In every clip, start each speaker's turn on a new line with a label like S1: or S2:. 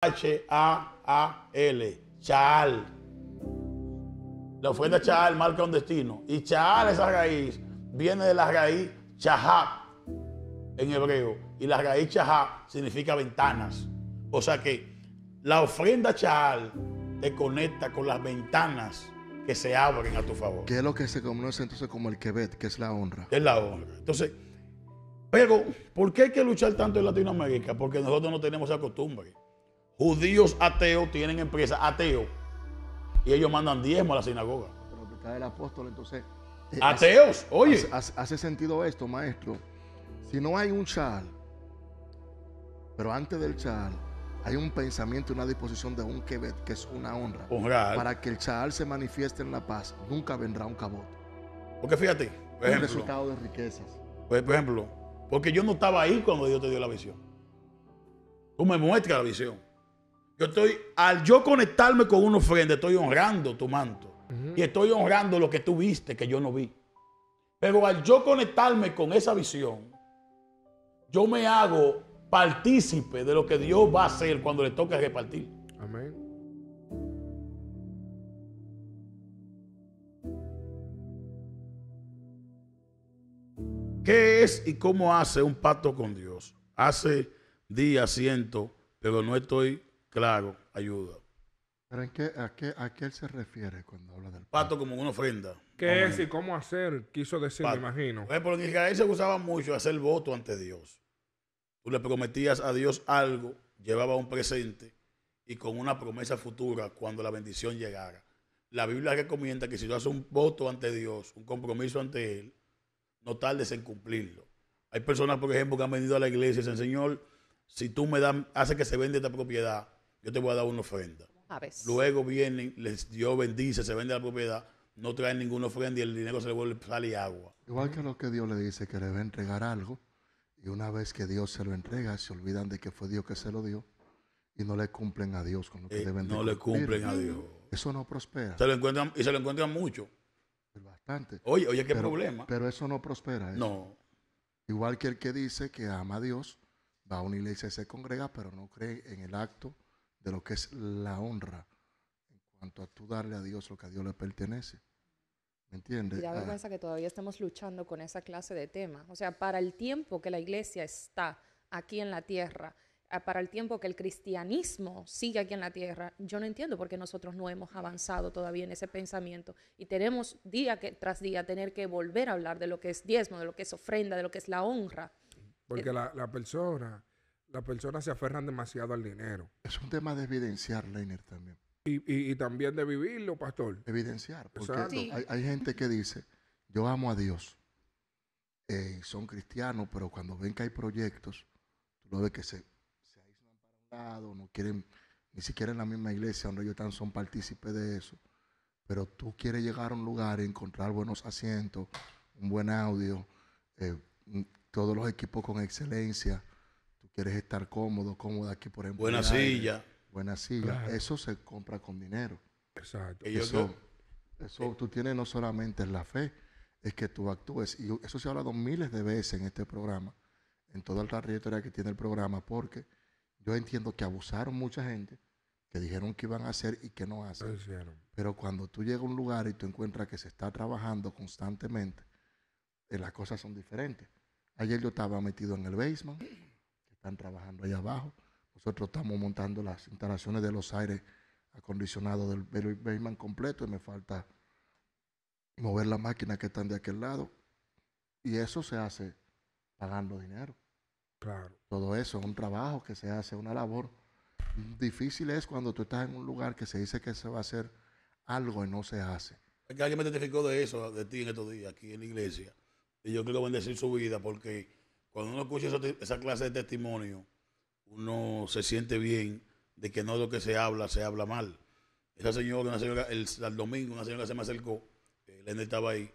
S1: H-A-A-L. Chaal. La ofrenda Chaal marca un destino. Y Chaal, esa raíz, viene de la raíz Chahab en hebreo. Y la raíz Chahab significa ventanas. O sea que la ofrenda Chaal te conecta con las ventanas que se abren a tu favor.
S2: ¿Qué es lo que se conoce entonces como el Quebet, que es la honra?
S1: Es la honra. Entonces, pero, ¿por qué hay que luchar tanto en Latinoamérica? Porque nosotros no tenemos esa costumbre. Judíos ateos tienen empresas ateos y ellos mandan diezmo a la sinagoga.
S2: Pero que está el apóstol, entonces. eh,
S1: Ateos,
S2: hace-
S1: oye.
S2: Hace, sentido esto, maestro. Si no hay un chal, pero antes del chal, hay un pensamiento y una disposición de un Quebet, que es una honra.
S1: Honrar.
S2: Para que el chal se manifieste en la paz, nunca vendrá un cabote.
S1: Porque fíjate, por
S2: Un
S1: ejemplo,
S2: resultado de riquezas.
S1: pues, por ejemplo, porque yo no estaba ahí cuando Dios te dio la visión. Tú me muestras la visión. Yo estoy, al yo conectarme con una ofrenda, estoy honrando tu manto. Y estoy honrando lo que tú viste que yo no vi. Pero al yo conectarme con esa visión, yo me hago partícipe de lo que Dios va a hacer cuando le toque repartir.
S3: Amén.
S1: ¿Qué es y cómo hace un pacto con Dios? Hace días siento, pero no estoy claro. Ayuda.
S2: ¿Pero en qué, a, qué, a qué él se refiere cuando habla del
S1: Pacto como una ofrenda.
S3: ¿Qué
S1: Amén.
S3: es y cómo hacer? Quiso decir, me imagino.
S1: Por ejemplo, en Israel se usaba mucho hacer voto ante Dios. Tú le prometías a Dios algo, llevaba un presente y con una promesa futura cuando la bendición llegara. La Biblia recomienda que si tú haces un voto ante Dios, un compromiso ante Él, no tardes en cumplirlo. Hay personas, por ejemplo, que han venido a la iglesia y dicen, Señor, si tú me das, hace que se venda esta propiedad, yo te voy a dar una ofrenda.
S4: Aves.
S1: Luego vienen, les Dios bendice, se vende la propiedad, no traen ninguna ofrenda y el dinero se le vuelve sal y agua.
S2: Igual que lo que Dios le dice que le va a entregar algo, y una vez que Dios se lo entrega, se olvidan de que fue Dios que se lo dio y no le cumplen a Dios con lo que
S1: Eh,
S2: deben de
S1: no le cumplen a Dios.
S2: Eso no prospera.
S1: Se lo encuentran, y se lo encuentran mucho.
S2: Bastante.
S1: Oye, oye, ¿qué
S2: pero,
S1: problema?
S2: Pero eso no prospera. eso.
S1: No.
S2: Igual que el que dice que ama a Dios, va a una iglesia y se congrega, pero no cree en el acto de lo que es la honra en cuanto a tú darle a Dios lo que a Dios le pertenece. ¿Me entiendes?
S4: Y da
S2: Ah,
S4: vergüenza que todavía estemos luchando con esa clase de tema. O sea, para el tiempo que la iglesia está aquí en la tierra, ah, para el tiempo que el cristianismo sigue aquí en la tierra, yo no entiendo por qué nosotros no hemos avanzado todavía en ese pensamiento y tenemos día que, tras día tener que volver a hablar de lo que es diezmo, de lo que es ofrenda, de lo que es la honra.
S3: Porque la, la persona, las personas se aferran demasiado al dinero.
S2: es un tema de evidenciar, Leiner, también.
S3: Y, y- y también de vivirlo, pastor.
S2: Evidenciar. Porque.
S4: Sí.
S2: hay, hay gente que dice, yo amo a Dios. eh, son cristianos, pero cuando ven que hay proyectos, tú lo ves que se, se aíslan para un lado, no quieren, ni siquiera en la misma iglesia donde ellos están, son partícipes de eso. Pero tú quieres llegar a un lugar y encontrar buenos asientos, un buen audio, eh, todos los equipos con excelencia. Quieres estar cómodo, cómodo aquí, por ejemplo.
S1: Buena silla.
S2: Buena silla.
S3: Claro.
S2: Eso se compra con dinero.
S3: Exacto.
S2: Eso, eso tú tienes no solamente la fe, es que tú actúes. Y eso se ha hablado miles de veces en este programa, en toda la trayectoria que tiene el programa, porque yo entiendo que abusaron mucha gente, que dijeron que iban a hacer y que no hacen. Pero cuando tú llegas a un lugar y tú encuentras que se está trabajando constantemente, eh, las cosas son diferentes. Ayer yo estaba metido en el basement, están trabajando allá abajo. Nosotros estamos montando las instalaciones de los aires acondicionados del basement completo y me falta mover las máquinas que están de aquel lado. Y eso se hace pagando dinero.
S3: Claro.
S2: Todo eso es un trabajo que se hace, una labor. Difícil es cuando tú estás en un lugar que se dice que se va a hacer algo y no se hace.
S1: Alguien me testificó de eso, de ti en estos días, aquí en la iglesia. Y yo quiero bendecir su vida porque cuando uno escucha esa, clase de testimonio, uno se siente bien de que no lo que se habla, se habla mal. Esa señora, una señora, el, el domingo, una señora se me acercó, eh, Elena estaba ahí,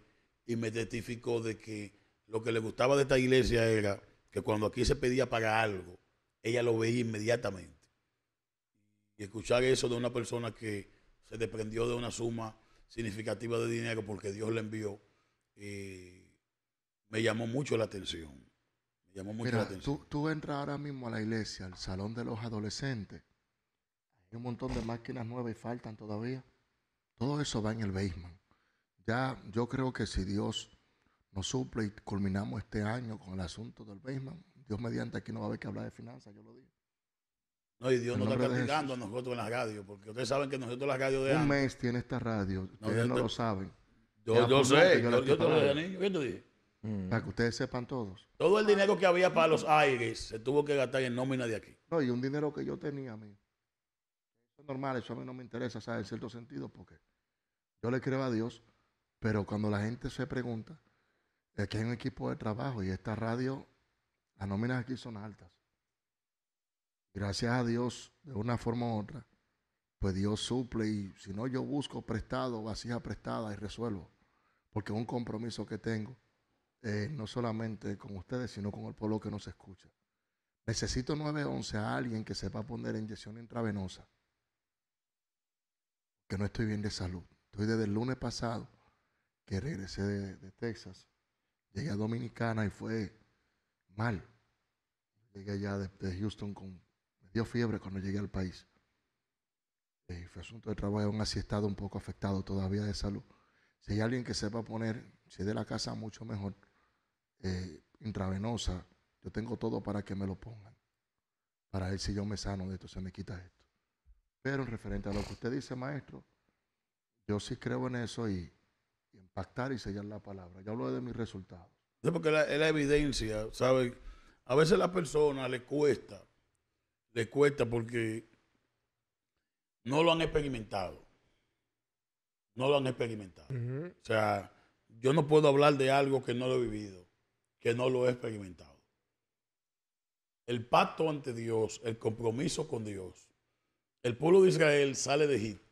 S1: y me testificó de que lo que le gustaba de esta iglesia era que cuando aquí se pedía para algo, ella lo veía inmediatamente. Y escuchar eso de una persona que se desprendió de una suma significativa de dinero porque Dios le envió, eh, me llamó mucho la atención. Me llamó mucho la
S2: Mira,
S1: atención.
S2: tú, tú entras ahora mismo a la iglesia, al salón de los adolescentes, Hay un montón de máquinas nuevas y faltan todavía. Todo eso va en el basement. Ya yo creo que si Dios nos suple y culminamos este año con el asunto del basement, Dios mediante aquí no va a haber que hablar de finanzas, yo lo digo.
S1: No, y Dios nos está castigando a nosotros en la radio, porque ustedes saben que nosotros la radio de
S2: Un
S1: antes,
S2: mes tiene esta radio, ustedes
S1: yo
S2: no
S1: te-
S2: lo saben.
S1: yo, yo sé,
S2: yo
S1: yo,
S2: la
S1: yo te lo dije, ¿qué te dije?
S5: Mm.
S2: Para que ustedes sepan todos.
S1: Todo el dinero que había para los aires se tuvo que gastar en nómina de aquí.
S2: No, y un dinero que yo tenía a mí. Eso es normal, eso a mí no me interesa, ¿sabes? En cierto sentido, porque yo le creo a Dios, pero cuando la gente se pregunta, es que hay un equipo de trabajo y esta radio, las nóminas aquí son altas. Gracias a Dios, de una forma u otra, pues Dios suple y si no yo busco prestado, vasija prestada y resuelvo. Porque es un compromiso que tengo, eh, no solamente con ustedes, sino con el pueblo que nos escucha. Necesito 911 a alguien que sepa poner inyección intravenosa. Que no estoy bien de salud. Estoy desde el lunes pasado que regresé de, Texas. Llegué a Dominicana y fue mal. Llegué allá de, de Houston con... Me dio fiebre cuando llegué al país. Eh, fue asunto de trabajo, aún así he estado un poco afectado todavía de salud. Si hay alguien que sepa poner, si es de la casa, mucho mejor, eh, intravenosa, yo tengo todo para que me lo pongan. Para ver si yo me sano de esto, se me quita esto. Pero en referente a lo que usted dice, maestro, yo sí creo en eso y, y impactar y sellar la palabra. Yo hablo de mis resultados.
S1: Es porque la, es la evidencia, ¿sabe? A veces a la persona le cuesta, le cuesta porque no lo han experimentado. No lo han experimentado. O sea, yo no puedo hablar de algo que no lo he vivido, que no lo he experimentado. El pacto ante Dios, el compromiso con Dios. El pueblo de Israel sale de Egipto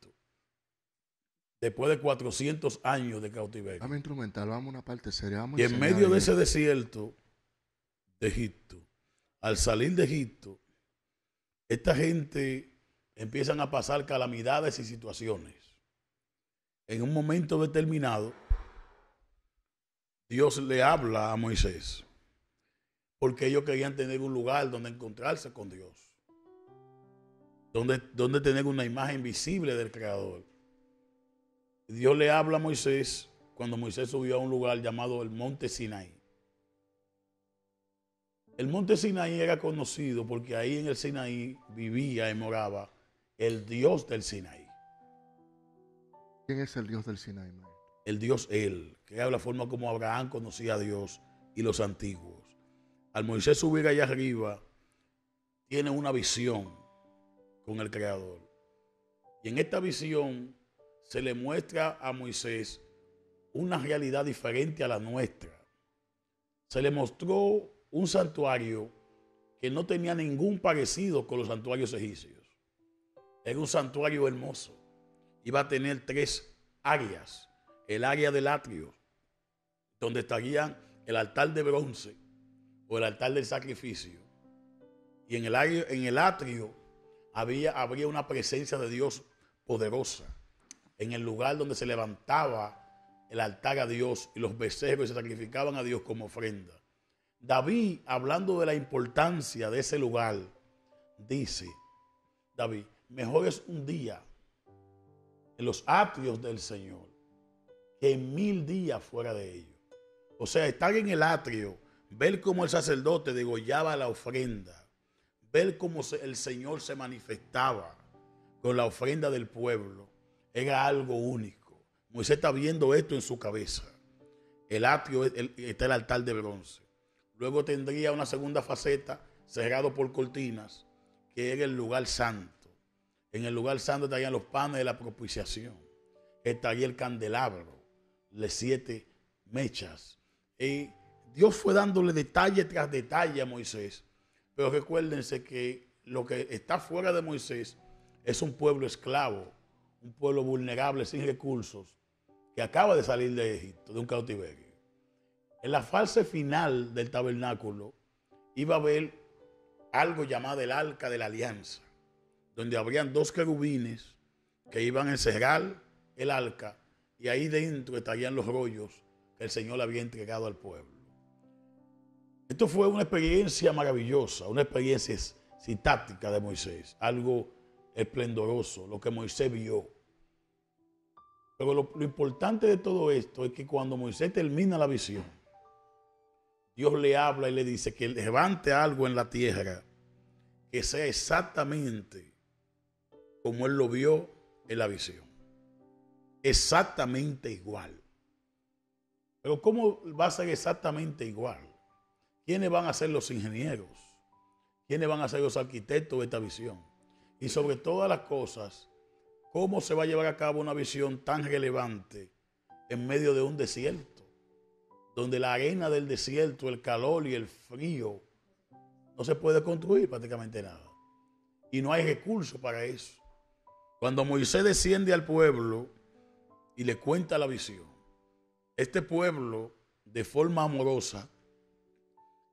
S1: después de 400 años de cautiverio.
S2: Vamos a instrumental, vamos a una parte seria. Vamos
S1: Y en medio de ese desierto de Egipto, al salir de Egipto, esta gente empiezan a pasar calamidades y situaciones. En un momento determinado, Dios le habla a Moisés, porque ellos querían tener un lugar donde encontrarse con Dios, donde, donde tener una imagen visible del Creador. Dios le habla a Moisés cuando Moisés subió a un lugar llamado el Monte Sinaí. El Monte Sinaí era conocido porque ahí en el Sinaí vivía y moraba el Dios del Sinaí,
S2: ¿Quién es el Dios del Sinaí, maestro?
S1: El Dios Él, que era la forma como Abraham conocía a Dios y los antiguos. Al Moisés subir allá arriba, tiene una visión con el Creador. Y en esta visión se le muestra a Moisés una realidad diferente a la nuestra. Se le mostró un santuario que no tenía ningún parecido con los santuarios egipcios. Era un santuario hermoso. Iba a tener tres áreas. El área del atrio, donde estarían el altar de bronce o el altar del sacrificio. Y en el, área- en el atrio había, habría una presencia de Dios poderosa. En el lugar donde se levantaba el altar a Dios y los becerros se sacrificaban a Dios como ofrenda. David, hablando de la importancia de ese lugar, dice, David, mejor es un día en los atrios del Señor que mil días fuera de ellos. O sea, estar en el atrio, ver cómo el sacerdote degollaba la ofrenda, ver cómo el Señor se manifestaba con la ofrenda del pueblo, era algo único. Moisés está viendo esto en su cabeza. El atrio está el altar de bronce. Luego tendría una segunda faceta cerrado por cortinas, que era el lugar santo. En el lugar santo estarían los panes de la propiciación. Estaría el candelabro, las siete mechas. Y Dios fue dándole detalle tras detalle a Moisés. Pero recuérdense que lo que está fuera de Moisés es un pueblo esclavo, un pueblo vulnerable, sin recursos, que acaba de salir de Egipto, de un cautiverio. En la fase final del tabernáculo iba a haber algo llamado el arca de la alianza, donde habrían dos querubines que iban a encerrar el arca y ahí dentro estarían los rollos que el Señor había entregado al pueblo. Esto fue una experiencia maravillosa, una experiencia sintáctica de Moisés, algo esplendoroso, lo que Moisés vio. Pero lo, lo importante de todo esto es que cuando Moisés termina la visión, Dios le habla y le dice que levante algo en la tierra que sea exactamente como él lo vio en la visión. Exactamente igual. Pero ¿cómo va a ser exactamente igual? ¿Quiénes van a ser los ingenieros? ¿Quiénes van a ser los arquitectos de esta visión? Y sobre todas las cosas, ¿cómo se va a llevar a cabo una visión tan relevante en medio de un desierto? Donde la arena del desierto, el calor y el frío, no se puede construir prácticamente nada. Y no hay recursos para eso. Cuando Moisés desciende al pueblo y le cuenta la visión, este pueblo, de forma amorosa,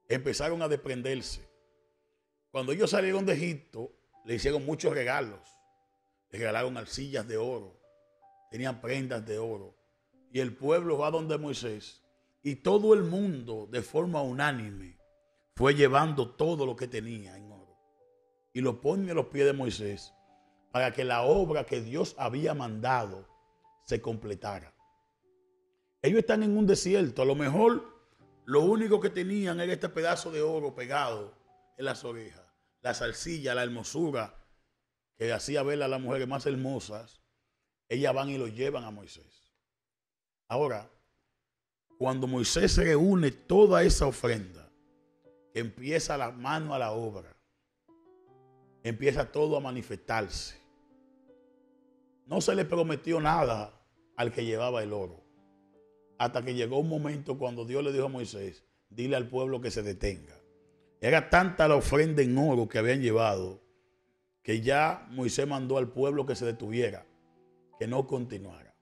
S1: empezaron a desprenderse. Cuando ellos salieron de Egipto, le hicieron muchos regalos. Le regalaron arcillas de oro, tenían prendas de oro. Y el pueblo va donde Moisés. Y todo el mundo, de forma unánime, fue llevando todo lo que tenía en oro. Y lo pone a los pies de Moisés para que la obra que Dios había mandado se completara. Ellos están en un desierto. A lo mejor lo único que tenían era este pedazo de oro pegado en las orejas. La salsilla, la hermosura que hacía ver a las mujeres más hermosas. Ellas van y lo llevan a Moisés. Ahora, cuando Moisés reúne toda esa ofrenda, empieza la mano a la obra, empieza todo a manifestarse. No se le prometió nada al que llevaba el oro. Hasta que llegó un momento cuando Dios le dijo a Moisés, dile al pueblo que se detenga. Era tanta la ofrenda en oro que habían llevado que ya Moisés mandó al pueblo que se detuviera, que no continuara.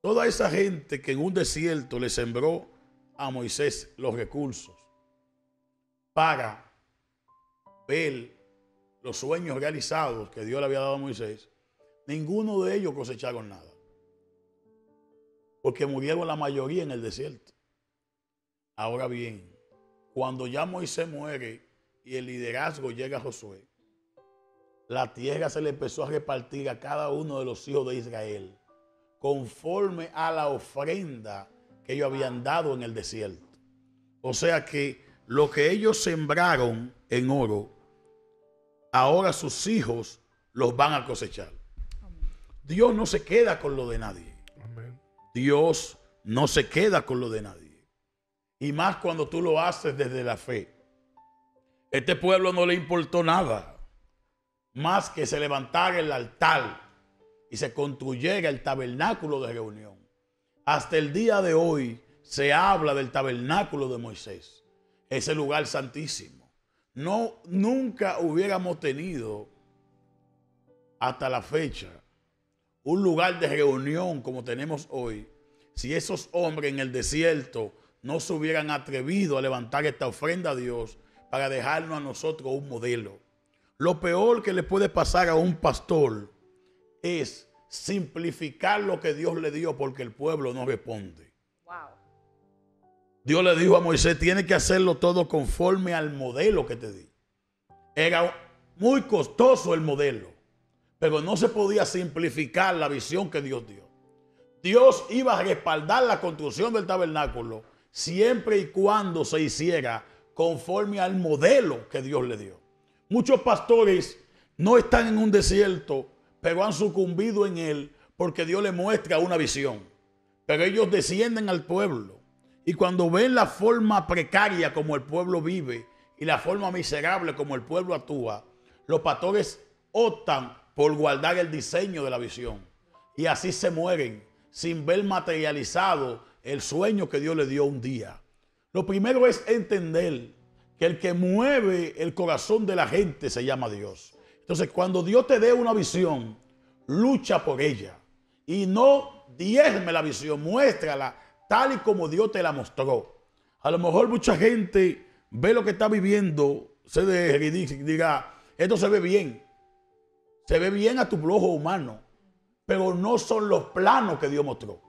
S1: Toda esa gente que en un desierto le sembró a Moisés los recursos para ver los sueños realizados que Dios le había dado a Moisés, ninguno de ellos cosecharon nada porque murieron la mayoría en el desierto. Ahora bien, cuando ya Moisés muere y el liderazgo llega a Josué, la tierra se le empezó a repartir a cada uno de los hijos de Israel conforme a la ofrenda que ellos habían dado en el desierto. O sea que lo que ellos sembraron en oro, ahora sus hijos los van a cosechar. Dios no se queda con lo de nadie. Dios no se queda con lo de nadie. Y más cuando tú lo haces desde la fe. Este pueblo no le importó nada. Más que se levantara el altar y se construyera el tabernáculo de reunión. Hasta el día de hoy se habla del tabernáculo de Moisés. Ese lugar santísimo. No, nunca hubiéramos tenido hasta la fecha un lugar de reunión como tenemos hoy, si esos hombres en el desierto no se hubieran atrevido a levantar esta ofrenda a Dios para dejarnos a nosotros un modelo. Lo peor que le puede pasar a un pastor es simplificar lo que Dios le dio porque el pueblo no responde. Dios le dijo a Moisés, tiene que hacerlo todo conforme al modelo que te di. Era muy costoso el modelo. Pero no se podía simplificar la visión que Dios dio. Dios iba a respaldar la construcción del tabernáculo siempre y cuando se hiciera conforme al modelo que Dios le dio. Muchos pastores no están en un desierto, pero han sucumbido en él porque Dios le muestra una visión. Pero ellos descienden al pueblo y cuando ven la forma precaria como el pueblo vive y la forma miserable como el pueblo actúa, los pastores optan por guardar el diseño de la visión. Y así se mueren sin ver materializado el sueño que Dios le dio un día. Lo primero es entender que el que mueve el corazón de la gente se llama Dios. Entonces, cuando Dios te dé una visión, lucha por ella. Y no diezme la visión, muéstrala tal y como Dios te la mostró. A lo mejor mucha gente ve lo que está viviendo, se diga, esto se ve bien. Se ve bien a tu ojo humano, pero no son los planos que Dios mostró.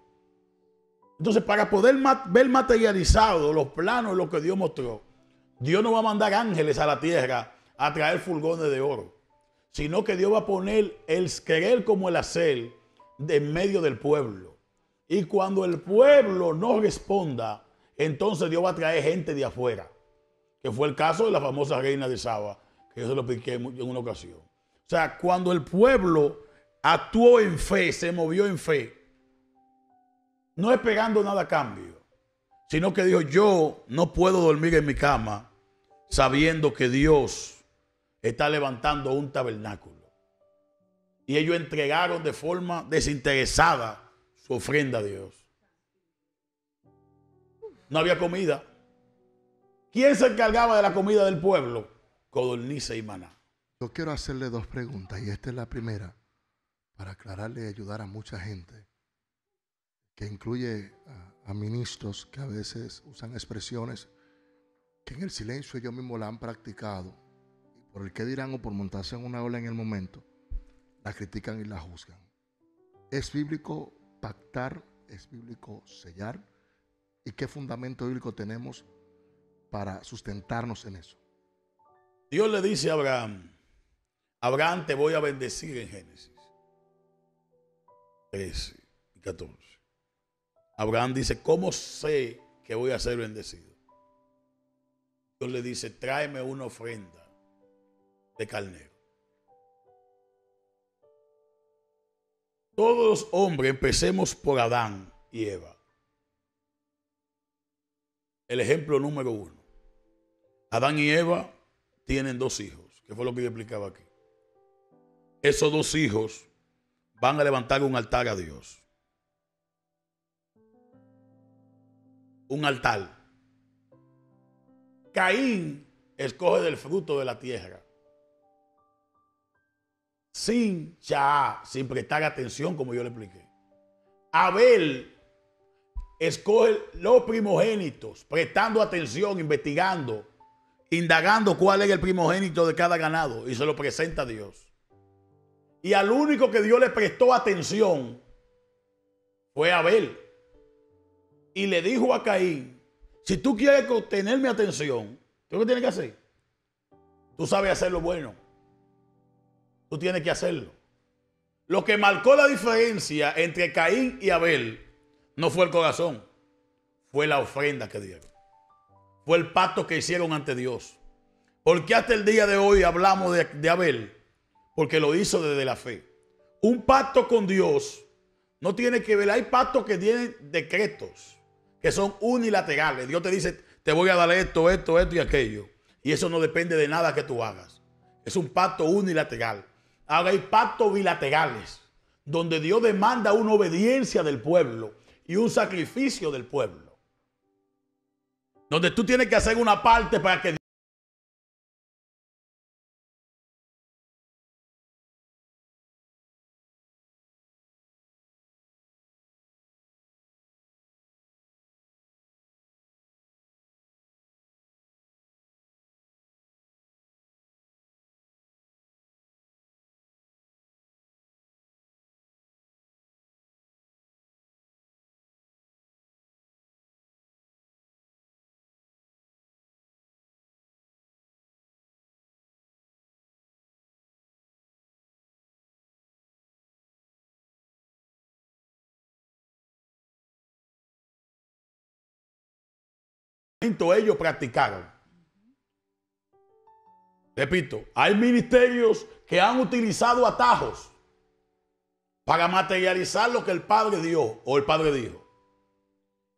S1: Entonces, para poder ver materializado los planos de lo que Dios mostró, Dios no va a mandar ángeles a la tierra a traer fulgones de oro, sino que Dios va a poner el querer como el hacer de en medio del pueblo. Y cuando el pueblo no responda, entonces Dios va a traer gente de afuera, que fue el caso de la famosa reina de Saba, que yo se lo expliqué en en una ocasión. Sea, cuando el pueblo actuó en fe, se movió en fe, no esperando nada a cambio, sino que dijo, yo no puedo dormir en mi cama sabiendo que Dios está levantando un tabernáculo. Y ellos entregaron de forma desinteresada su ofrenda a Dios. No había comida. ¿Quién se encargaba de la comida del pueblo? Codornices y maná.
S2: Yo quiero hacerle dos preguntas y esta es la primera para aclararle y ayudar a mucha gente que incluye a, ministros que a veces usan expresiones que en el silencio ellos mismos la han practicado y por el que dirán o por montarse en una ola en el momento, la critican y la juzgan. ¿Es bíblico pactar? ¿Es bíblico sellar? ¿Y qué fundamento bíblico tenemos para sustentarnos en eso?
S1: Dios le dice a Abraham, Abraham te voy a bendecir en Génesis 13 y 14. Abraham dice, ¿cómo sé que voy a ser bendecido? Dios le dice, tráeme una ofrenda de carnero. Todos los hombres empecemos por Adán y Eva. El ejemplo número uno. Adán y Eva tienen dos hijos, que fue lo que yo explicaba aquí. Esos dos hijos van a levantar un altar a Dios. Un altar. Caín escoge del fruto de la tierra. Sin ya, sin prestar atención, como yo le expliqué. Abel escoge los primogénitos, prestando atención, investigando, indagando cuál es el primogénito de cada ganado y se lo presenta a Dios. Y al único que Dios le prestó atención fue Abel. Y le dijo a Caín, si tú quieres tener mi atención, ¿qué que tienes que hacer? Tú sabes hacer lo bueno. Tú tienes que hacerlo. Lo que marcó la diferencia entre Caín y Abel no fue el corazón, fue la ofrenda que dieron. Fue el pacto que hicieron ante Dios. Porque hasta el día de hoy hablamos de Abel, porque lo hizo desde la fe. Un pacto con Dios no tiene que ver, hay pactos que tienen decretos, que son unilaterales. Dios te dice, te voy a dar esto, esto, esto y aquello. Y eso no depende de nada que tú hagas. Es un pacto unilateral. Ahora hay pactos bilaterales, donde Dios demanda una obediencia del pueblo y un sacrificio del pueblo. Donde tú tienes que hacer una parte para que ellos practicaron. Repito, hay ministerios que han utilizado atajos para materializar lo que el Padre dio o el Padre dijo.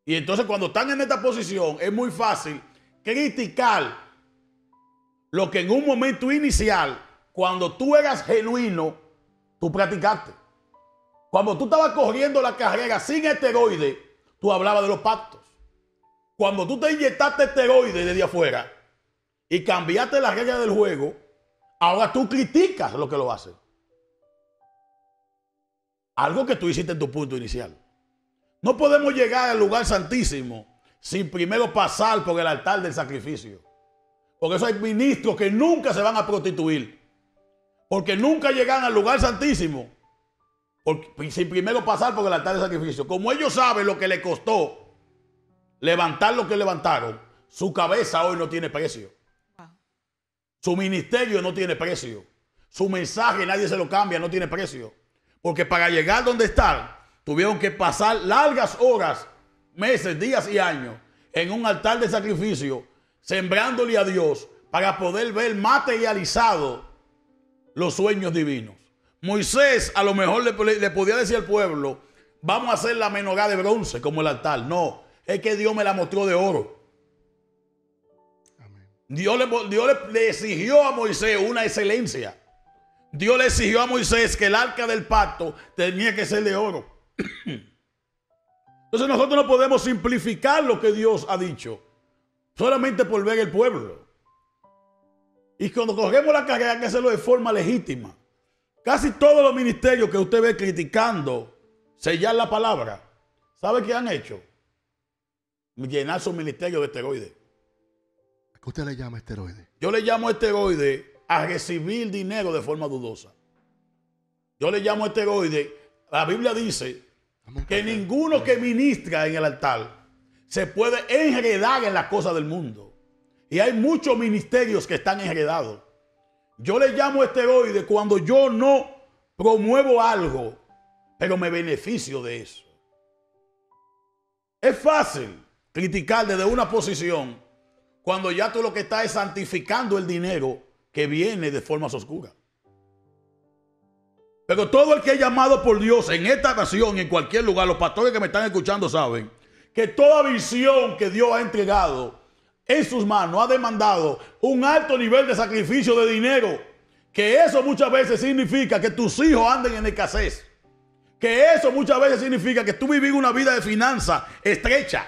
S1: Y entonces cuando están en esta posición es muy fácil criticar lo que en un momento inicial, cuando tú eras genuino, tú practicaste. Cuando tú estabas corriendo la carrera sin esteroide, tú hablabas de los pactos. Cuando tú te inyectaste esteroides desde afuera y cambiaste las reglas del juego, ahora tú criticas lo que lo hace. Algo que tú hiciste en tu punto inicial. No podemos llegar al lugar santísimo sin primero pasar por el altar del sacrificio. Porque eso hay ministros que nunca se van a prostituir. Porque nunca llegan al lugar santísimo. Sin primero pasar por el altar del sacrificio. Como ellos saben lo que le costó levantar lo que levantaron, su cabeza hoy no tiene precio. Su ministerio no tiene precio. Su mensaje nadie se lo cambia, no tiene precio. Porque para llegar donde están, tuvieron que pasar largas horas, meses, días y años en un altar de sacrificio, sembrándole a Dios para poder ver materializado los sueños divinos. Moisés a lo mejor le, le podía decir al pueblo, vamos a hacer la menorá de bronce como el altar. No, es que Dios me la mostró de oro. Dios, le, Dios le, exigió a Moisés una excelencia. Dios le exigió a Moisés que el arca del pacto tenía que ser de oro. Entonces nosotros no podemos simplificar lo que Dios ha dicho solamente por ver el pueblo. Y cuando cogemos la carrera hay que hacerlo de forma legítima. Casi todos los ministerios que usted ve criticando sellar la palabra, ¿sabe qué han hecho? Llenar su ministerio de esteroides.
S2: ¿Qué usted le llama esteroide?
S1: Yo le llamo esteroide a recibir dinero de forma dudosa. Yo le llamo esteroide. La Biblia dice que ninguno que ministra en el altar se puede enredar en las cosas del mundo. Y hay muchos ministerios que están enredados. Yo le llamo esteroide cuando yo no promuevo algo, pero me beneficio de eso. Es fácil criticar desde una posición cuando ya tú lo que estás es santificando el dinero que viene de formas oscuras. Pero todo el que es llamado por Dios en esta nación, en cualquier lugar, los pastores que me están escuchando saben que toda visión que Dios ha entregado en sus manos ha demandado un alto nivel de sacrificio de dinero. Que eso muchas veces significa que tus hijos anden en escasez. Que eso muchas veces significa que tú vivís una vida de finanza estrecha.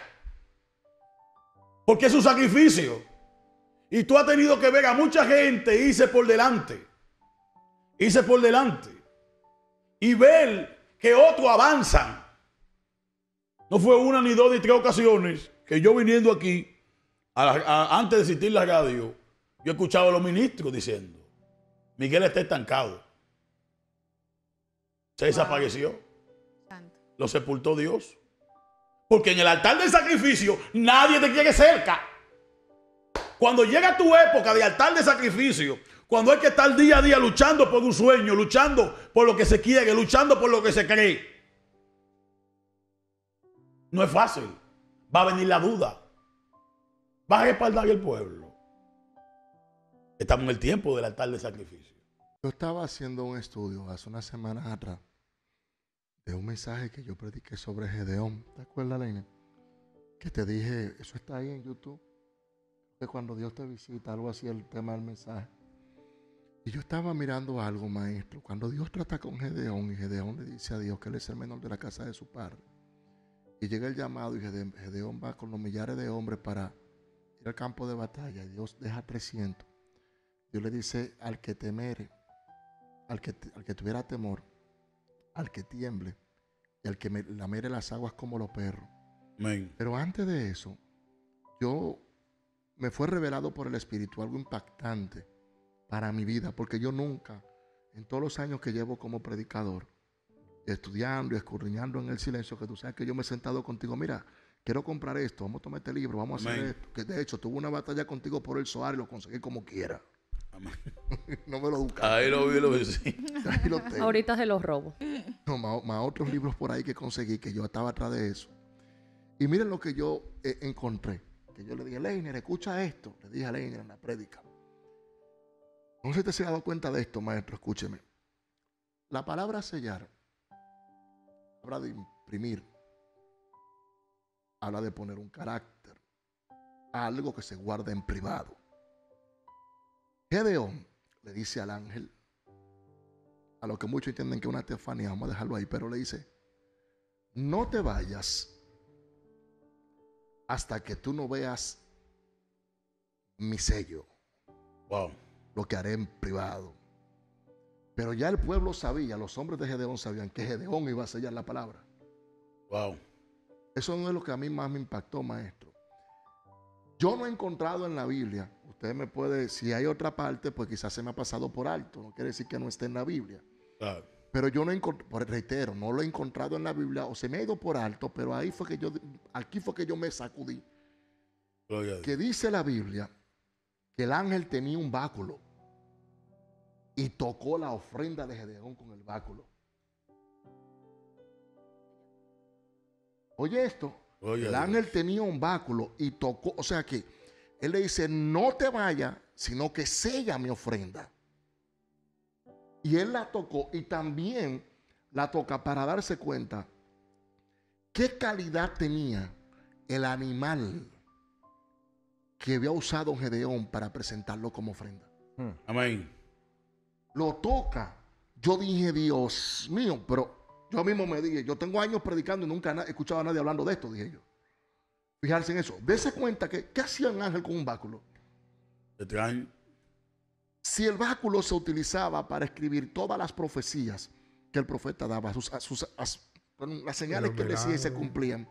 S1: Porque es un sacrificio. Y tú has tenido que ver a mucha gente irse por delante. Irse por delante. Y ver que otros avanzan. No fue una ni dos ni tres ocasiones que yo viniendo aquí, antes de asistir la radio, yo escuchaba a los ministros diciendo, Miguel está estancado. Se desapareció. Lo sepultó Dios. Porque en el altar del sacrificio nadie te quiere cerca. Cuando llega tu época de altar de sacrificio, cuando hay que estar día a día luchando por un sueño, luchando por lo que se quiere, luchando por lo que se cree, no es fácil. Va a venir la duda. Va a respaldar el pueblo. Estamos en el tiempo del altar de sacrificio.
S2: Yo estaba haciendo un estudio hace unas semanas atrás de un mensaje que yo prediqué sobre Gedeón. ¿Te acuerdas, Leina? Que te dije, eso está ahí en YouTube. Que cuando Dios te visita, algo así, el tema del mensaje. Y yo estaba mirando algo, maestro. Cuando Dios trata con Gedeón y Gedeón le dice a Dios que él es el menor de la casa de su padre. Y llega el llamado y Gedeón va con los millares de hombres para ir al campo de batalla. Dios deja 300. Dios le dice al que temere, al que, al que tuviera temor, al que tiemble y al que me, lamere las aguas como los perros. Pero antes de eso, yo me fue revelado por el Espíritu algo impactante para mi vida, porque yo nunca, en todos los años que llevo como predicador, estudiando y escurriñando en el silencio, que tú sabes que yo me he sentado contigo, mira, quiero comprar esto, vamos a tomar este libro, vamos a hacer esto. Que de hecho tuve una batalla contigo por el SOAR y lo conseguí como quiera. no me lo buscas.
S1: Ahí lo vi, lo vi,
S4: Ahorita se los robo.
S2: No, más, otros libros por ahí que conseguí, que yo estaba atrás de eso. Y miren lo que yo eh, encontré. Que yo le dije, Leiner, escucha esto. Le dije a Leiner en la prédica. No sé si te se ha dado cuenta de esto, maestro, escúcheme. La palabra sellar habla de imprimir. Habla de poner un carácter. Algo que se guarda en privado. Gedeón le dice al ángel, a lo que muchos entienden que es una teofanía, vamos a dejarlo ahí, pero le dice, no te vayas hasta que tú no veas mi sello.
S1: Wow.
S2: Lo que haré en privado. Pero ya el pueblo sabía, los hombres de Gedeón sabían que Gedeón iba a sellar la palabra.
S1: Wow.
S2: Eso no es lo que a mí más me impactó, maestro. Yo no he encontrado en la Biblia Usted me puede, si hay otra parte, pues quizás se me ha pasado por alto. No quiere decir que no esté en la Biblia. Pero yo no he encontrado, reitero, no lo he encontrado en la Biblia o se me ha ido por alto, pero ahí fue que yo, aquí fue que yo me sacudí. Que dice la Biblia que el ángel tenía un báculo. y tocó la ofrenda de Gedeón con el báculo. Oye esto, el ángel tenía un báculo y tocó, o sea que él le dice, no te vayas, sino que sella mi ofrenda. Y él la tocó y también la toca para darse cuenta qué calidad tenía el animal que había usado Gedeón para presentarlo como ofrenda.
S1: Amén.
S2: Lo toca. Yo dije, Dios mío, pero yo mismo me dije, yo tengo años predicando y nunca he escuchado a nadie hablando de esto, dije yo. Fijarse en eso. Dese cuenta que, ¿qué hacía un ángel con un báculo?
S1: Te traen.
S2: Si el báculo se utilizaba para escribir todas las profecías que el profeta daba, sus, a sus- as- perdón, las señales que él decía y se cumplían,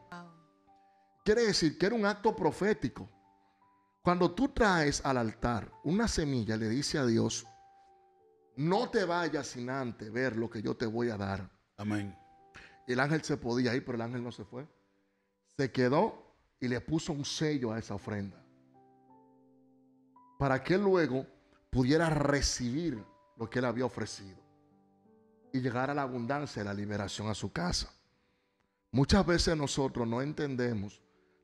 S2: quiere decir que era un acto profético. Cuando tú traes al altar una semilla, le dice a Dios, no te vayas sin antes ver lo que yo te voy a dar.
S1: Amén.
S2: El ángel se podía ir, pero el ángel no se fue. Se quedó y le puso un sello a esa ofrenda. Para que él luego pudiera recibir lo que él había ofrecido. Y llegar a la abundancia y la liberación a su casa. Muchas veces nosotros no entendemos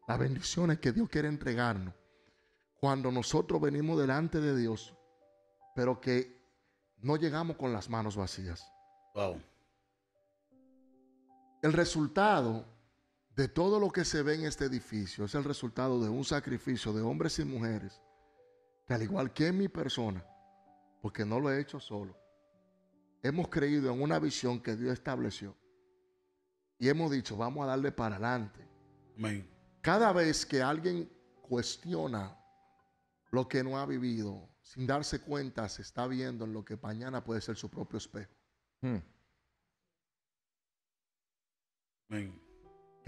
S2: las bendiciones que Dios quiere entregarnos. Cuando nosotros venimos delante de Dios, pero que no llegamos con las manos vacías.
S1: Wow.
S2: El resultado de todo lo que se ve en este edificio es el resultado de un sacrificio de hombres y mujeres, que al igual que en mi persona, porque no lo he hecho solo, hemos creído en una visión que Dios estableció y hemos dicho, vamos a darle para adelante.
S1: Amén.
S2: Cada vez que alguien cuestiona lo que no ha vivido, sin darse cuenta, se está viendo en lo que mañana puede ser su propio espejo.
S1: Amén.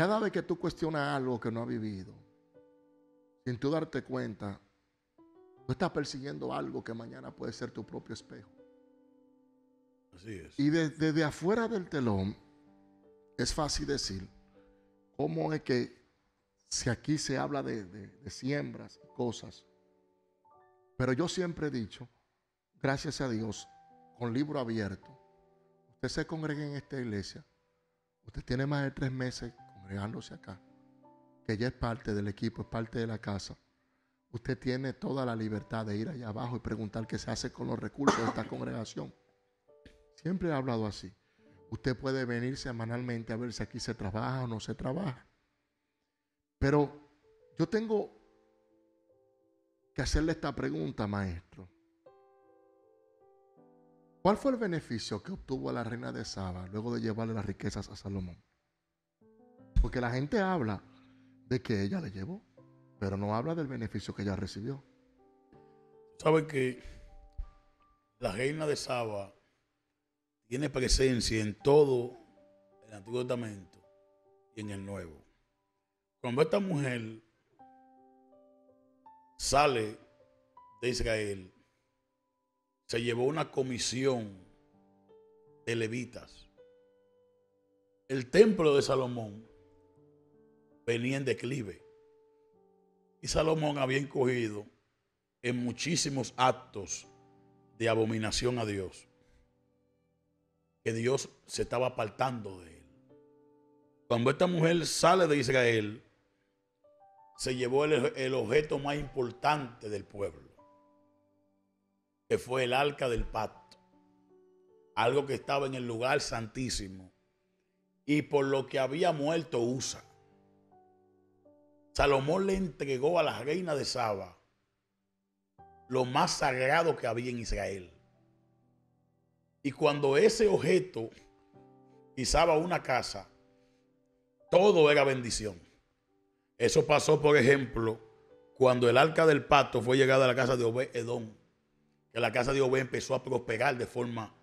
S2: Cada vez que tú cuestionas algo que no has vivido, sin tú darte cuenta, tú estás persiguiendo algo que mañana puede ser tu propio espejo.
S1: Así es.
S2: Y de- desde afuera del telón, es fácil decir cómo es que si aquí se habla de, de- de siembras y cosas, pero yo siempre he dicho, gracias a Dios, con libro abierto, usted se congrega en esta iglesia, usted tiene más de tres meses congregándose acá, que ya es parte del equipo, es parte de la casa. Usted tiene toda la libertad de ir allá abajo y preguntar qué se hace con los recursos de esta congregación. Siempre he hablado así. Usted puede venir semanalmente a ver si aquí se trabaja o no se trabaja. Pero yo tengo que hacerle esta pregunta, maestro. ¿Cuál fue el beneficio que obtuvo la reina de Saba luego de llevarle las riquezas a Salomón? Porque la gente habla de que ella le llevó, pero no habla del beneficio que ella recibió.
S1: ¿Sabe que la reina de Saba tiene presencia en todo el Antiguo Testamento y en el Nuevo? Cuando esta mujer sale de Israel, se llevó una comisión de levitas. El templo de Salomón venía en declive. Y Salomón había incurrido en muchísimos actos de abominación a Dios. Que Dios se estaba apartando de él. Cuando esta mujer sale de Israel, se llevó el, el objeto más importante del pueblo, que fue el arca del pacto. Algo que estaba en el lugar santísimo y por lo que había muerto Usa. Salomón le entregó a la reina de Saba lo más sagrado que había en Israel. Y cuando ese objeto pisaba una casa, todo era bendición. Eso pasó, por ejemplo, cuando el arca del pacto fue llegada a la casa de Obed Edom, que la casa de Obed empezó a prosperar de forma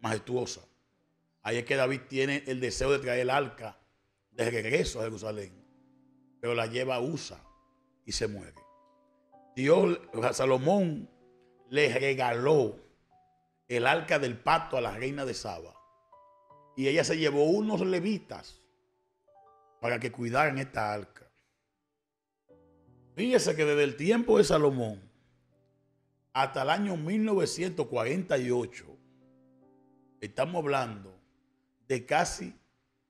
S1: majestuosa. Ahí es que David tiene el deseo de traer el arca de regreso a Jerusalén, pero la lleva Usa y se muere. Dios, a Salomón le regaló el arca del pacto a la reina de Saba. Y ella se llevó unos levitas para que cuidaran esta arca. Fíjese que desde el tiempo de Salomón hasta el año 1948, estamos hablando de casi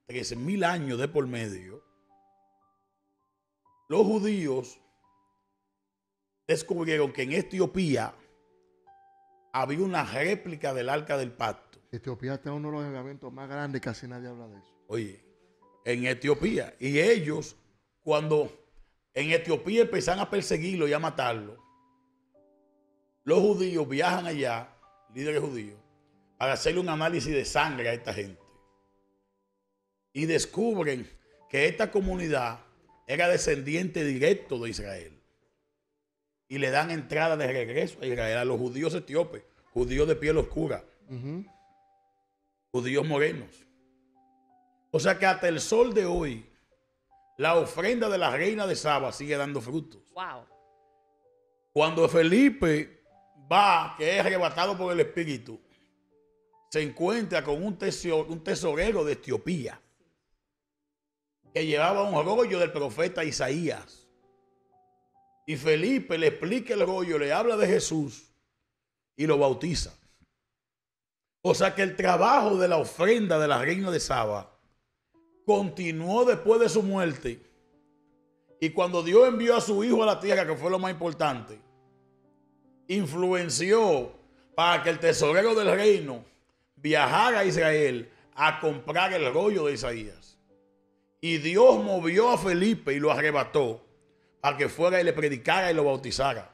S1: 13.000 años de por medio, los judíos descubrieron que en Etiopía había una réplica del arca del pacto.
S2: Etiopía está uno de los eventos más grandes, casi nadie habla de eso.
S1: Oye, en Etiopía. Y ellos, cuando en Etiopía empezaron a perseguirlo y a matarlo, los judíos viajan allá, líderes judíos, para hacerle un análisis de sangre a esta gente. Y descubren que esta comunidad era descendiente directo de Israel. Y le dan entrada de regreso a Israel a los judíos etíopes, judíos de piel oscura, judíos morenos. O sea que hasta el sol de hoy, la ofrenda de la reina de Saba sigue dando frutos.
S4: Wow.
S1: Cuando Felipe va, que es arrebatado por el Espíritu, se encuentra con un, tesio- un tesorero de Etiopía que llevaba un rollo del profeta Isaías. Y Felipe le explica el rollo, le habla de Jesús y lo bautiza. O sea que el trabajo de la ofrenda de la reina de Saba continuó después de su muerte. Y cuando Dios envió a su hijo a la tierra, que fue lo más importante, influenció para que el tesorero del reino viajara a Israel a comprar el rollo de Isaías. Y Dios movió a Felipe y lo arrebató para que fuera y le predicara y lo bautizara.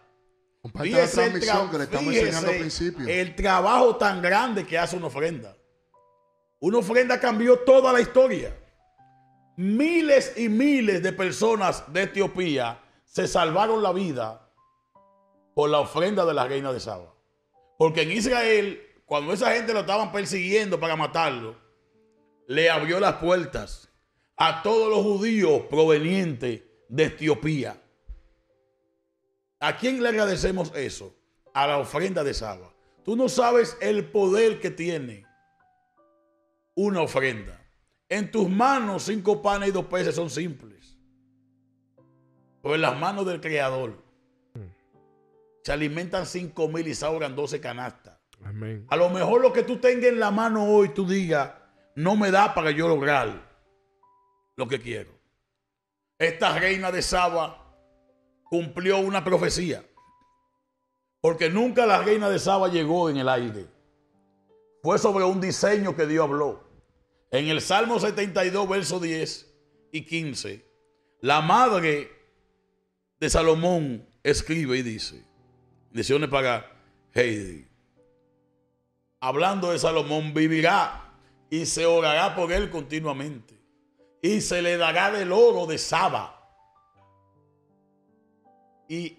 S2: La
S1: Fíjese el,
S2: transmisión
S1: tra-
S2: que le estamos enseñando al principio.
S1: el trabajo tan grande que hace una ofrenda. Una ofrenda cambió toda la historia. Miles y miles de personas de Etiopía se salvaron la vida por la ofrenda de la reina de Saba. Porque en Israel, cuando esa gente lo estaban persiguiendo para matarlo, le abrió las puertas a todos los judíos provenientes de Etiopía. ¿A quién le agradecemos eso? A la ofrenda de Saba. Tú no sabes el poder que tiene una ofrenda. En tus manos cinco panes y dos peces son simples. Pero en las manos del Creador se alimentan cinco mil y sobran doce canastas.
S3: Amén.
S1: A lo mejor lo que tú tengas en la mano hoy, tú digas, no me da para yo lograr lo que quiero. Esta reina de Saba cumplió una profecía. Porque nunca la reina de Saba llegó en el aire. Fue sobre un diseño que Dios habló. En el Salmo 72, versos 10 y 15, la madre de Salomón escribe y dice, Lecciones para Heidi. Hablando de Salomón, vivirá y se orará por él continuamente. Y se le dará del oro de Saba y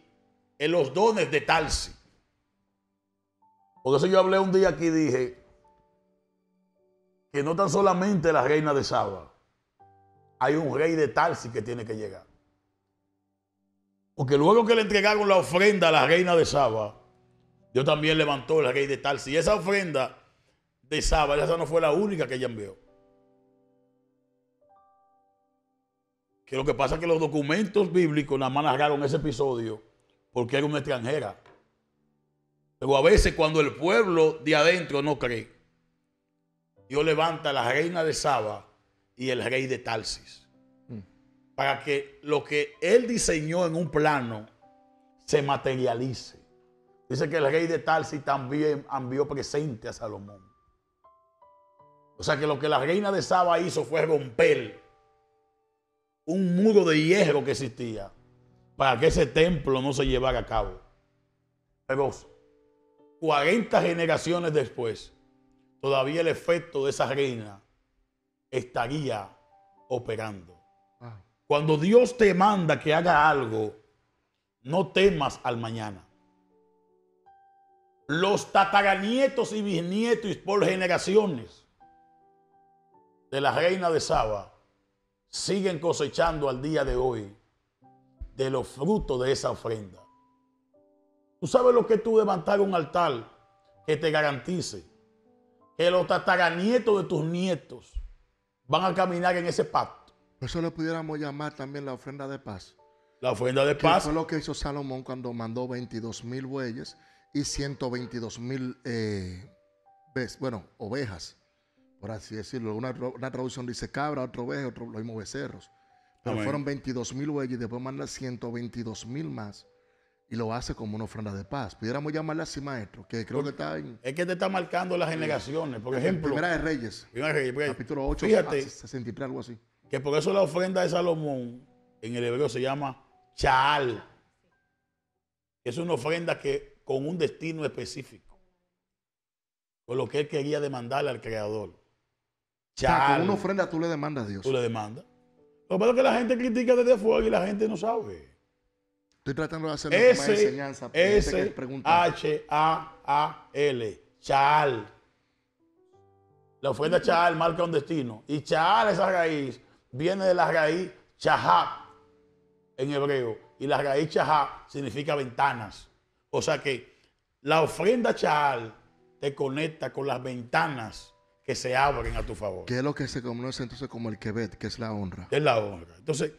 S1: en los dones de Tarsi. Por eso yo hablé un día aquí y dije que no tan solamente la reina de Saba, hay un rey de Tarsi que tiene que llegar. Porque luego que le entregaron la ofrenda a la reina de Saba, Dios también levantó el rey de Tarsi. Y esa ofrenda de Saba, esa no fue la única que ella envió. Que lo que pasa es que los documentos bíblicos nada más narraron ese episodio porque era una extranjera. Pero a veces cuando el pueblo de adentro no cree, Dios levanta a la reina de Saba y el rey de Tarsis. Para que lo que él diseñó en un plano se materialice. Dice que el rey de Tarsis también envió presente a Salomón. O sea que lo que la reina de Saba hizo fue romper un muro de hierro que existía para que ese templo no se llevara a cabo. Pero 40 generaciones después, todavía el efecto de esa reina estaría operando. Cuando Dios te manda que haga algo, no temas al mañana. Los tataranietos y bisnietos por generaciones de la reina de Saba siguen cosechando al día de hoy de los frutos de esa ofrenda. ¿Tú sabes lo que tú levantar un altar que te garantice que los tataranietos de tus nietos van a caminar en ese pacto?
S2: Eso le pudiéramos llamar también la ofrenda de paz.
S1: La ofrenda de paz
S2: fue lo que hizo Salomón cuando mandó 22 mil bueyes y 122 mil, eh, bueno, ovejas, por así decirlo. Una, una traducción dice cabra, otra oveja, otro, los mismos becerros. Pero
S1: Amén.
S2: fueron 22 mil bueyes y después manda 122 mil más y lo hace como una ofrenda de paz. Pudiéramos llamarle así, maestro, que creo que está en,
S1: Es que te está marcando las generaciones. Por ejemplo,
S2: Primera de Reyes,
S1: Primera de Reyes, porque
S2: capítulo 8,
S1: Fíjate
S2: 63, algo así.
S1: que por eso la ofrenda de Salomón en el hebreo se llama Chaal. Es una ofrenda que con un destino específico. Con lo que él quería demandarle al Creador.
S2: O sea,
S1: Chaal.
S2: con una ofrenda tú le demandas a Dios.
S1: tú le demandas. Lo que pasa es que la gente critica desde afuera y la gente no sabe.
S2: Estoy tratando de hacer una enseñanza.
S1: S. H, A, A, L. Chaal. La ofrenda Chaal marca un destino. Y Chaal, esa raíz, viene de la raíz Chahab en hebreo. Y la raíz Chahab significa ventanas. O sea que la ofrenda Chaal te conecta con las ventanas que se abren a tu favor.
S2: Que es lo que se conoce entonces como el Quebet, que es la honra.
S1: Es la honra. Entonces,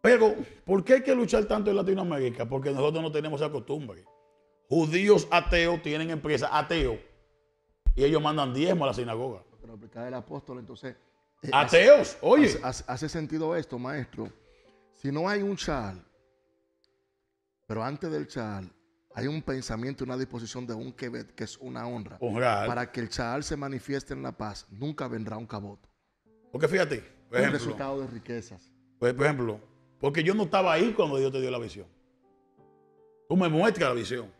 S1: pero, ¿por qué hay que luchar tanto en Latinoamérica? Porque nosotros no tenemos esa costumbre. Judíos ateos tienen empresas ateos y ellos mandan diezmo a la sinagoga.
S2: Pero aplicar el apóstol, entonces. eh,
S1: Ateos, oye.
S2: Hace, hace- hace sentido esto, maestro. Si no hay un chal, pero antes del chal hay un pensamiento, una disposición de un Quebet, que es una honra.
S1: Honrar.
S2: Para que el chal se manifieste en la paz, nunca vendrá un cabot.
S1: Porque fíjate, por
S2: Un
S1: ejemplo,
S2: resultado de riquezas.
S1: pues, por ejemplo, porque yo no estaba ahí cuando Dios te dio la visión. Tú me muestras la visión.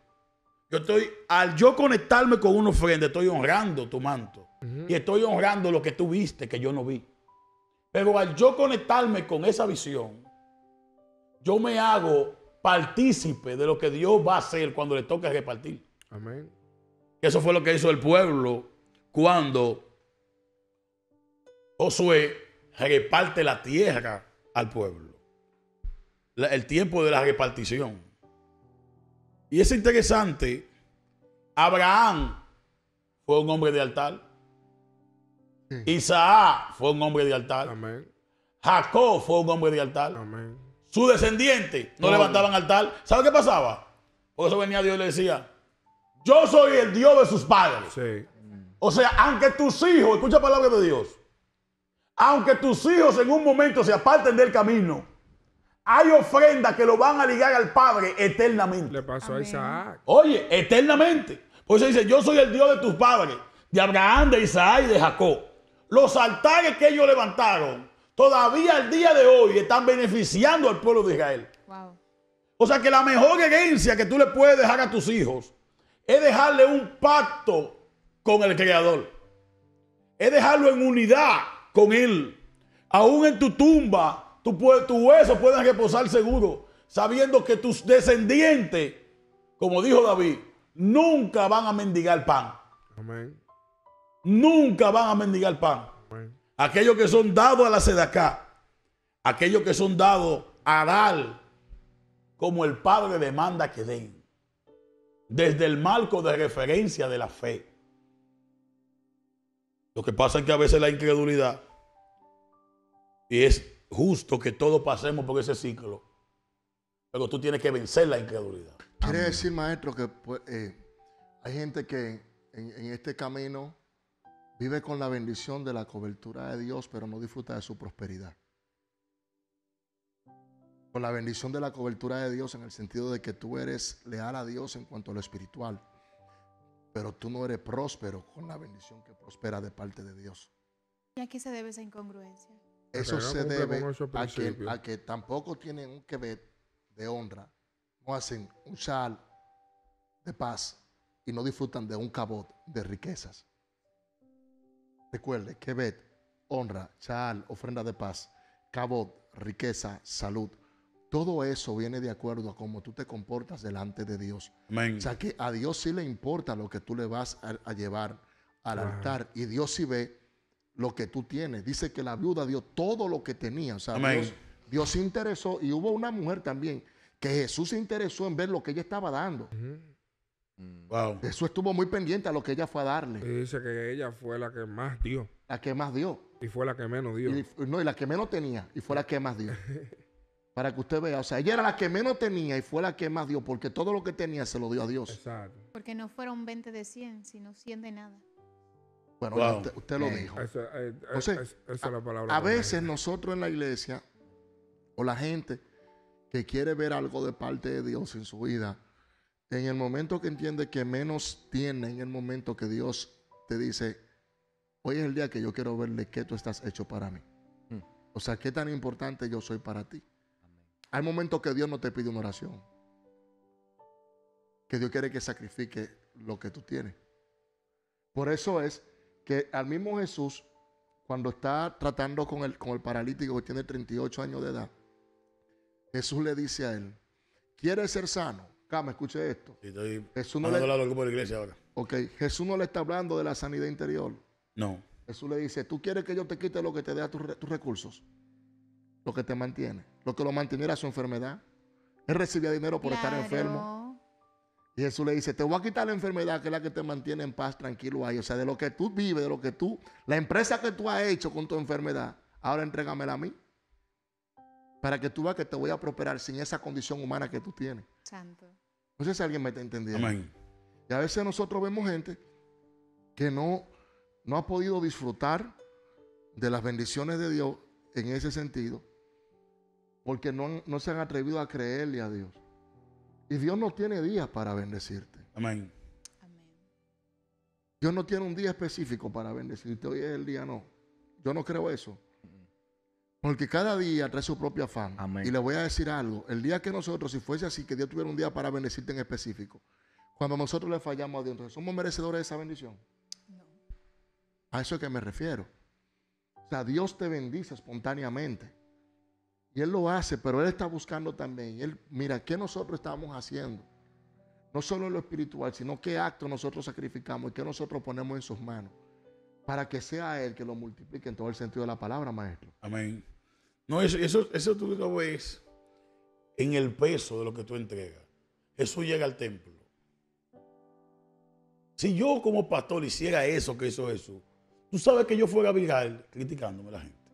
S1: Yo estoy, al yo conectarme con una ofrenda, estoy honrando tu manto. Y estoy honrando lo que tú viste que yo no vi. Pero al yo conectarme con esa visión, yo me hago partícipe de lo que Dios va a hacer cuando le toque repartir.
S3: Amén.
S1: Eso fue lo que hizo el pueblo cuando Josué reparte la tierra al pueblo. La- el tiempo de la repartición. Y es interesante, Abraham fue un hombre de altar. Isaac fue un hombre de altar.
S3: Amén.
S1: Jacob fue un hombre de altar.
S3: Amén.
S1: Su descendiente no levantaban altar. ¿Sabe qué pasaba? Por eso venía Dios y le decía, yo soy el Dios de sus padres.
S3: Sí.
S1: O sea, aunque tus hijos, escucha palabra de Dios, aunque tus hijos en un momento se aparten del camino, hay ofrendas que lo van a ligar al Padre eternamente.
S3: Le pasó a. Isaac.
S1: Oye, eternamente. Por eso dice, yo soy el Dios de tus padres, de Abraham, de Isaac y de Jacob. Los altares que ellos levantaron, todavía al día de hoy están beneficiando al pueblo de Israel.
S4: Wow.
S1: O sea que la mejor herencia que tú le puedes dejar a tus hijos es dejarle un pacto con el Creador. Es dejarlo en unidad con Él. Aún en tu tumba, tu, tu hueso pueden reposar seguro, sabiendo que tus descendientes, como dijo David, nunca van a mendigar pan.
S3: Amén.
S1: Nunca van a mendigar pan.
S3: Amén.
S1: Aquellos que son dados a la sedacá, aquellos que son dados a dar como el Padre demanda que den, desde el marco de referencia de la fe. Lo que pasa es que a veces la incredulidad, y es justo que todos pasemos por ese ciclo, pero tú tienes que vencer la incredulidad.
S2: Quiere decir, maestro, que pues, eh, hay gente que en, en este camino vive con la bendición de la cobertura de Dios, pero no disfruta de su prosperidad. Con la bendición de la cobertura de Dios en el sentido de que tú eres leal a Dios en cuanto a lo espiritual, pero tú no eres próspero con la bendición que prospera de parte de Dios.
S5: ¿Y a qué se debe esa incongruencia?
S2: Eso se debe a que, a que tampoco tienen un que ver de honra, no hacen un shal de paz y no disfrutan de un cabot de riquezas. Recuerde, Quebet, honra, shal, ofrenda de paz, cabot, riqueza, salud. Todo eso viene de acuerdo a cómo tú te comportas delante de Dios.
S1: Amén.
S2: O sea que a Dios sí le importa lo que tú le vas a, a llevar al altar. Y Dios sí ve lo que tú tienes. Dice que la viuda dio todo lo que tenía. O sea, Dios se interesó. Y hubo una mujer también que Jesús se interesó en ver lo que ella estaba dando.
S1: Wow.
S2: Jesús estuvo muy pendiente a lo que ella fue a
S3: Y
S2: darle.
S3: dice que ella fue la que más dio
S2: La que más dio.
S3: y fue la que menos dio.
S2: Y, no, y la que menos tenía. Y fue la que más dio. Para que usted vea, o sea, ella era la que menos tenía y fue la que más dio, porque todo lo que tenía se lo dio a Dios.
S3: Exacto.
S5: Porque no fueron 20 de 100, sino 100 de nada.
S2: Bueno,
S1: Wow.
S2: usted, usted lo
S6: Bien.
S2: dijo.
S3: Eso, eh, eh, es- esa es la palabra.
S2: A veces nosotros en la iglesia, o la gente que quiere ver algo de parte de Dios en su vida, en el momento que entiende que menos tiene, en el momento que Dios te dice, hoy es el día que yo quiero verle qué tú estás hecho para mí.
S6: Mm.
S2: O sea, qué tan importante yo soy para ti. Hay momentos que Dios no te pide una oración. Que Dios quiere que sacrifique lo que tú tienes. Por eso es que al mismo Jesús, cuando está tratando con el, con el paralítico que tiene 38 años de edad, Jesús le dice a él, ¿quieres ser sano? Cama, escuche esto.
S1: Estoy
S2: Jesús no, le,
S1: de la iglesia ahora.
S2: ok, Jesús no le está hablando de la sanidad interior.
S1: No.
S2: Jesús le dice, ¿tú quieres que yo te quite lo que te dé a tus, re- tus recursos? Lo que te mantiene. Lo que lo mantiene era su enfermedad. Él recibía dinero por estar enfermo. Y Jesús le dice, te voy a quitar la enfermedad que es la que te mantiene en paz, tranquilo ahí. O sea, de lo que tú vives, de lo que tú, la empresa que tú has hecho con tu enfermedad, ahora entrégamela a mí. Para que tú veas que te voy a prosperar sin esa condición humana que tú tienes.
S5: Santo.
S2: No sé si alguien me está entendiendo.
S1: Amén.
S2: Y a veces nosotros vemos gente que no, no ha podido disfrutar de las bendiciones de Dios en ese sentido, porque no, no se han atrevido a creerle a Dios. Y Dios no tiene días para bendecirte.
S1: Amén.
S5: Amén.
S2: Dios no tiene un día específico para bendecirte. Hoy es el día, no. Yo no creo eso. Porque cada día trae su propio afán.
S6: Amén.
S2: Y le voy a decir algo. El día que nosotros, si fuese así, que Dios tuviera un día para bendecirte en específico, cuando nosotros le fallamos a Dios, entonces somos merecedores de esa bendición.
S5: No.
S2: A eso es que me refiero. O sea, Dios te bendice espontáneamente. Y Él lo hace, pero Él está buscando también. Él, mira, ¿qué nosotros estamos haciendo? No solo en lo espiritual, sino qué acto nosotros sacrificamos y qué nosotros ponemos en sus manos. Para que sea Él que lo multiplique en todo el sentido de la palabra, maestro.
S1: Amén. No, eso, eso, tú lo ves en el peso de lo que tú entregas. Jesús llega al templo. Si yo como pastor hiciera eso que hizo Jesús, tú sabes que yo fuera viral criticándome a la gente.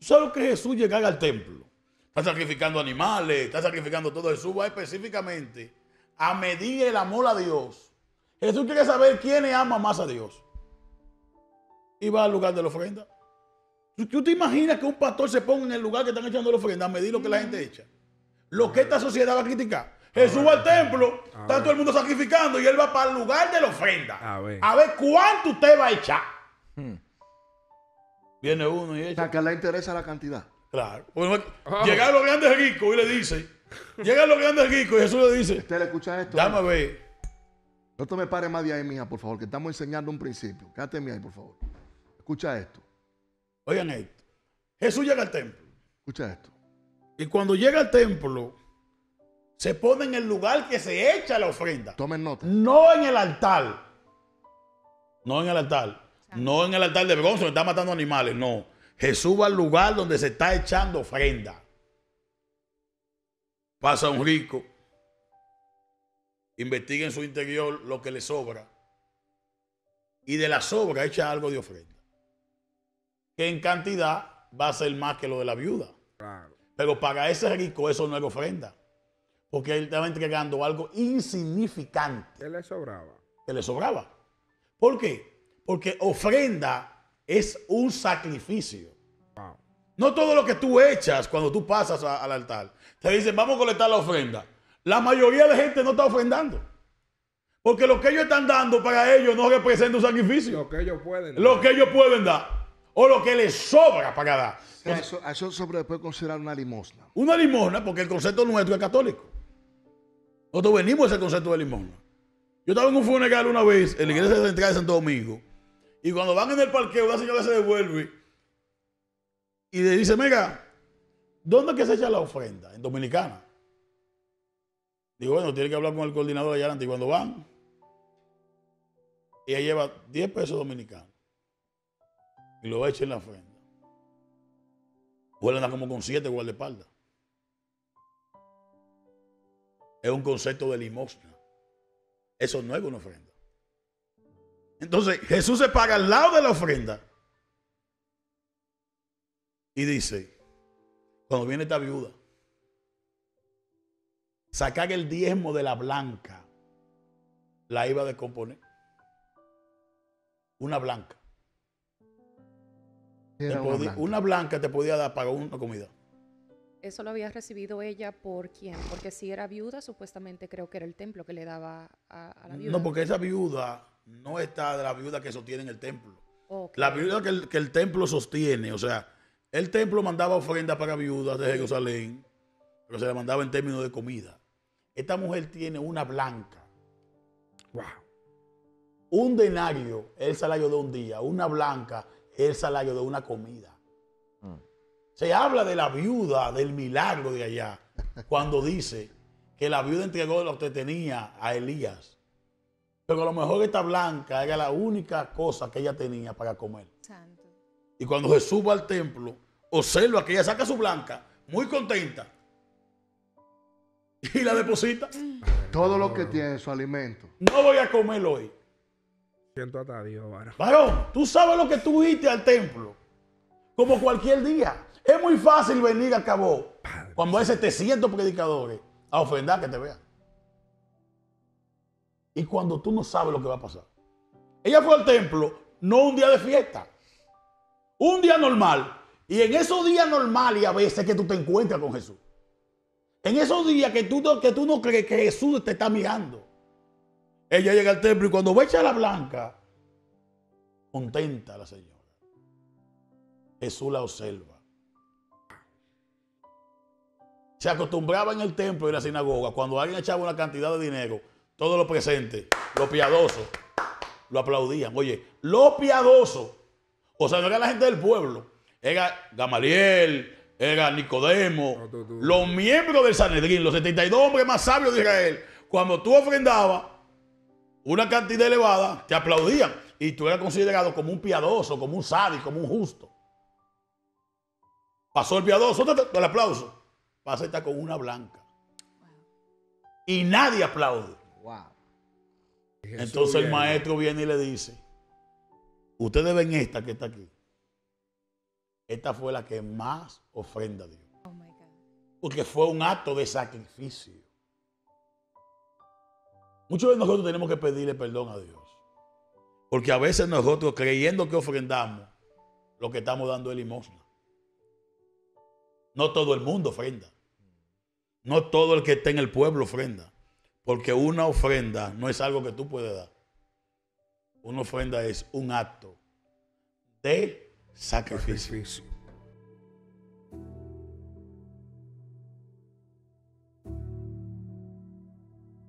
S1: Tú sabes que Jesús llegara al templo. Está sacrificando animales, está sacrificando todo. Jesús va específicamente a medir el amor a Dios. Jesús quiere saber quiénes ama más a Dios. Y va al lugar de la ofrenda. ¿Tú, tú te imaginas que un pastor se ponga en el lugar que están echando la ofrenda a medir lo que la gente echa? Lo que esta sociedad va a criticar. Jesús va al templo, está todo el mundo sacrificando y él va para el lugar de la ofrenda.
S3: A ver.
S1: A ver cuánto usted va a echar.
S6: Hmm.
S1: Viene uno y
S2: O
S1: echa.
S2: sea, que le interesa la cantidad.
S1: Claro. Bueno,
S3: Oh.
S1: Llegan los grandes ricos y le dice. Llegan los grandes ricos y Jesús le dice.
S2: Usted le escucha esto.
S1: Dame a ver.
S2: No te me pares más de ahí, mija, por favor, que estamos enseñando un principio. Quédate ahí, por favor. Escucha esto.
S1: Oigan esto. Jesús llega al templo.
S2: Escucha esto.
S1: Y cuando llega al templo, se pone en el lugar que se echa la ofrenda.
S2: Tomen nota.
S1: No en el altar. No en el altar. No en el altar de bronce donde está matando animales. No. Jesús va al lugar donde se está echando ofrenda. Pasa un rico. Investiga en su interior lo que le sobra. Y de la sobra echa algo de ofrenda. Que en cantidad va a ser más que lo de la viuda.
S3: Claro.
S1: Pero para ese rico eso no es ofrenda. Porque él estaba entregando algo insignificante
S3: ¿Qué le sobraba?
S1: que le sobraba. ¿Por qué? Porque ofrenda es un sacrificio.
S3: Wow.
S1: No todo lo que tú echas cuando tú pasas a- al altar. Te dicen, vamos a colectar la ofrenda. La mayoría de gente no está ofrendando. Porque lo que ellos están dando para ellos no representa un sacrificio.
S3: Lo que ellos pueden.
S1: Lo que ellos pueden dar. O lo que les sobra para dar.
S2: O sea, eso, a eso se puede considerar una limosna.
S1: Una limosna, porque el concepto nuestro es católico. Nosotros venimos de ese concepto de limosna. Yo estaba en un funeral una vez en la iglesia central de Santo Domingo. Y cuando van en el parqueo, la señora se devuelve y le dice: Mira, ¿dónde es que se echa la ofrenda? En Dominicana. Digo, bueno, tiene que hablar con el coordinador allá adelante. Y cuando van, ella lleva 10 pesos dominicanos y lo echa en la ofrenda. O como con 7 guardaespaldas. Es un concepto de limosna. Eso no es una ofrenda. Entonces Jesús se paga al lado de la ofrenda y dice, cuando viene esta viuda, sacar el diezmo de la blanca, la iba a descomponer. Una blanca.
S2: Era una
S1: podía-
S2: blanca.
S1: una blanca te podía dar para una comida.
S4: Eso lo había recibido ella por quién? Porque si era viuda, supuestamente creo que era el templo que le daba a, a la viuda.
S1: No, porque esa viuda no está de la viuda que sostiene el templo. La viuda que el, que el templo sostiene, o sea, el templo mandaba ofrenda para viudas de Jerusalén, pero se le mandaba en términos de comida. Esta mujer tiene una blanca.
S3: Wow.
S1: Un denario es el salario de un día, una blanca el salario de una comida. Se habla de la viuda, del milagro de allá, cuando dice que la viuda entregó lo que tenía a Elías. Pero a lo mejor esta blanca era la única cosa que ella tenía para comer.
S5: Santo.
S1: Y cuando Jesús va al templo, observa que ella saca su blanca, muy contenta, y la deposita.
S2: Todo lo que tiene su alimento.
S1: No voy a comer hoy.
S3: Siento hasta a Dios, varón.
S1: Varón, tú sabes lo que tú viste al templo. Como cualquier día. Es muy fácil venir a cabo cuando hay 700 predicadores a ofrendar que te vean. Y cuando tú no sabes lo que va a pasar. Ella fue al templo, no un día de fiesta. Un día normal. Y en esos días normales a veces que tú te encuentras con Jesús. En esos días que tú, que tú no crees que Jesús te está mirando. Ella llega al templo y cuando ve a echar la blanca, contenta la señora. Jesús la observa. Se acostumbraba en el templo y en la sinagoga, cuando alguien echaba una cantidad de dinero, todos los presentes, los piadosos, lo aplaudían. Oye, los piadosos, o sea, no era la gente del pueblo, era Gamaliel, era Nicodemo, los miembros del Sanedrín, los 72 hombres más sabios de Israel. Cuando tú ofrendabas una cantidad elevada, te aplaudían y tú eras considerado como un piadoso, como un sádico, como un justo. Pasó el piadoso, el aplauso. Pasa a estar con una blanca. Y nadie aplaude.
S2: Wow.
S1: Entonces el maestro viene y le dice, ustedes ven esta que está aquí. Esta fue la que más ofrenda dio.
S5: Oh my God.
S1: Porque fue un acto de sacrificio. Muchos de nosotros tenemos que pedirle perdón a Dios. Porque a veces nosotros creyendo que ofrendamos, lo que estamos dando es limosna. No todo el mundo ofrenda. No todo el que está en el pueblo ofrenda. Porque una ofrenda no es algo que tú puedes dar. Una ofrenda es un acto de sacrificio.
S3: Sacrificio.